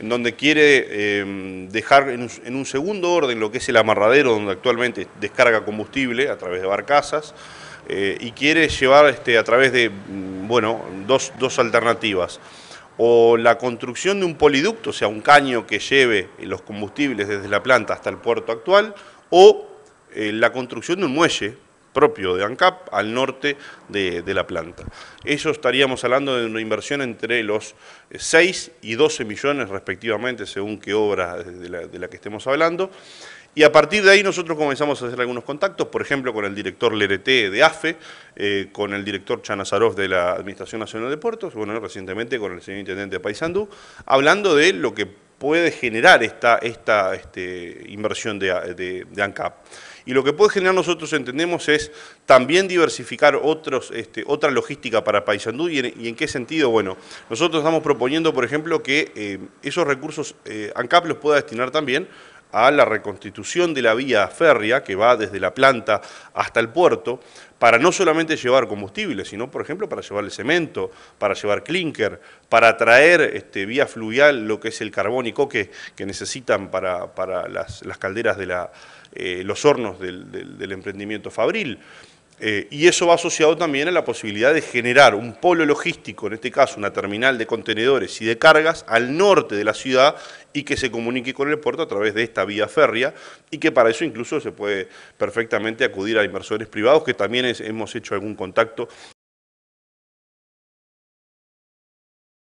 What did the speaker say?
en donde quiere eh, dejar en un, segundo orden lo que es el amarradero donde actualmente descarga combustible a través de barcazas eh, y quiere llevar este, a través de, mm, bueno, dos, dos alternativas. O la construcción de un poliducto, o sea, un caño que lleve los combustibles desde la planta hasta el puerto actual, o eh, la construcción de un muelle propio de ANCAP al norte de, la planta. Eso estaríamos hablando de una inversión entre los 6 y 12 millones respectivamente, según qué obra de la, de la que estemos hablando. Y a partir de ahí nosotros comenzamos a hacer algunos contactos, por ejemplo, con el director Lerete de AFE, eh, con el director Chanazarov de la Administración Nacional de Puertos, bueno, recientemente con el señor Intendente de Paysandú, hablando de lo que puede generar esta, esta este, inversión de, ANCAP. Y lo que puede generar nosotros entendemos es también diversificar otros, este, otra logística para Paysandú y en, qué sentido, bueno, nosotros estamos proponiendo, por ejemplo, que eh, esos recursos eh, ANCAP los pueda destinar también a la reconstitución de la vía férrea que va desde la planta hasta el puerto, para no solamente llevar combustible, sino, por ejemplo, para llevar el cemento, para llevar clinker, para traer este, vía fluvial lo que es el carbón y coque que necesitan para, las, calderas de la, eh, los hornos del emprendimiento fabril. Eh, y eso va asociado también a la posibilidad de generar un polo logístico, en este caso una terminal de contenedores y de cargas, al norte de la ciudad y que se comunique con el puerto a través de esta vía férrea y que para eso incluso se puede perfectamente acudir a inversores privados, que también hemos hecho algún contacto